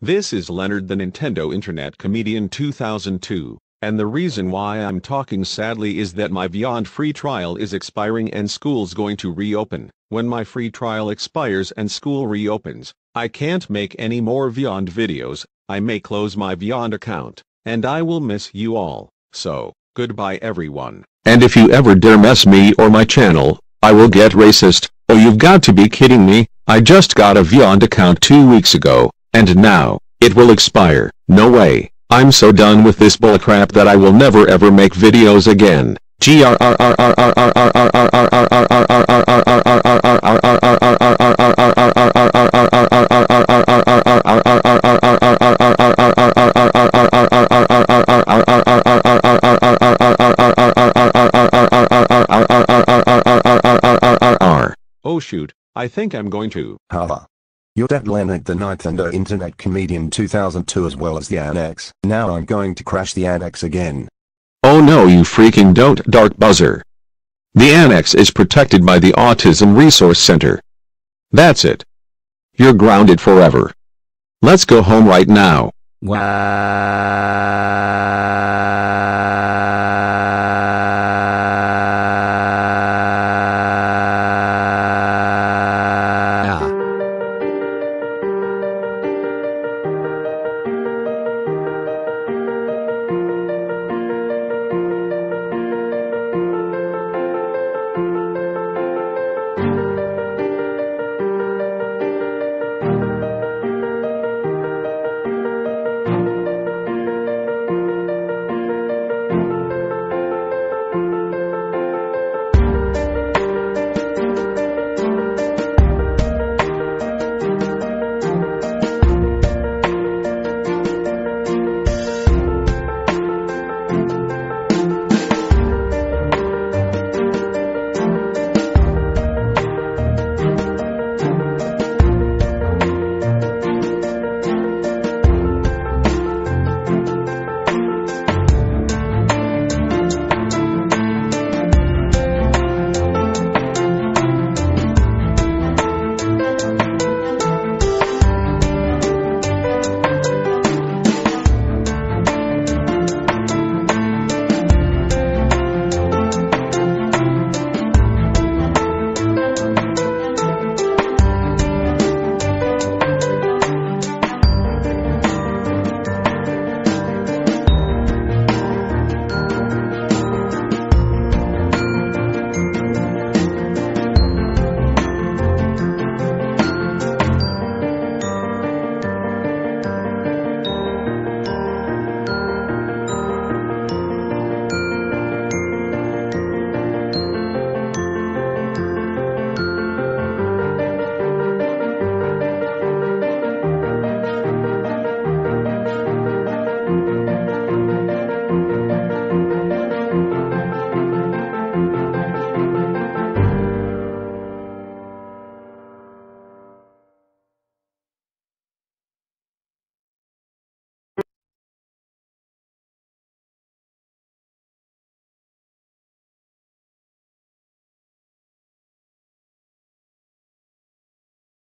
This is Leonard the Nintendo Internet Comedian 2002, and the reason why I'm talking sadly is that my Vyond free trial is expiring and school's going to reopen. When my free trial expires and school reopens, I can't make any more Vyond videos, I may close my Vyond account, and I will miss you all, so, goodbye everyone. And if you ever dare mess me or my channel, I will get racist. Oh you've got to be kidding me, I just got a Vyond account two weeks ago. And now, it will expire. No way. I'm so done with this bullcrap that I will never ever make videos again. Oh. Haha. You're that Leonard the Nintendo Internet Comedian 2002 as well as the Annex. Now I'm going to crash the Annex again. Oh no you freaking don't Dark Bowser. The Annex is protected by the Autism Resource Center. That's it. You're grounded forever. Let's go home right now. Wow.